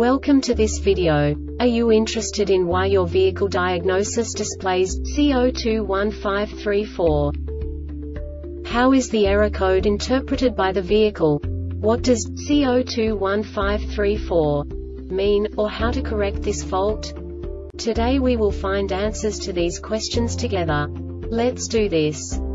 Welcome to this video. Are you interested in why your vehicle diagnosis displays C021534? How is the error code interpreted by the vehicle? What does C021534 mean, or how to correct this fault? Today we will find answers to these questions together. Let's do this.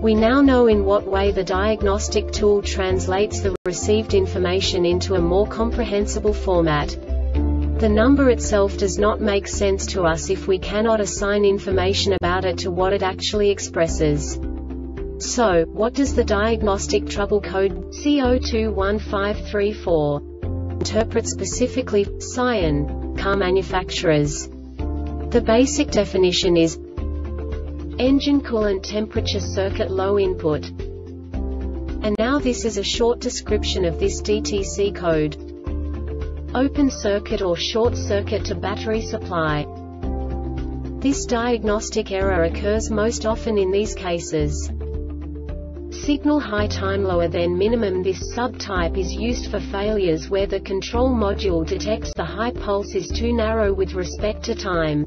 We now know in what way the diagnostic tool translates the received information into a more comprehensible format. The number itself does not make sense to us if we cannot assign information about it to what it actually expresses. So, what does the diagnostic trouble code C021534 interpret specifically, Scion, car manufacturers? The basic definition is Engine coolant temperature circuit low input. And now this is a short description of this DTC code. Open circuit or short circuit to battery supply. This diagnostic error occurs most often in these cases. Signal high time lower than minimum This subtype is used for failures where the control module detects the high pulse is too narrow with respect to time.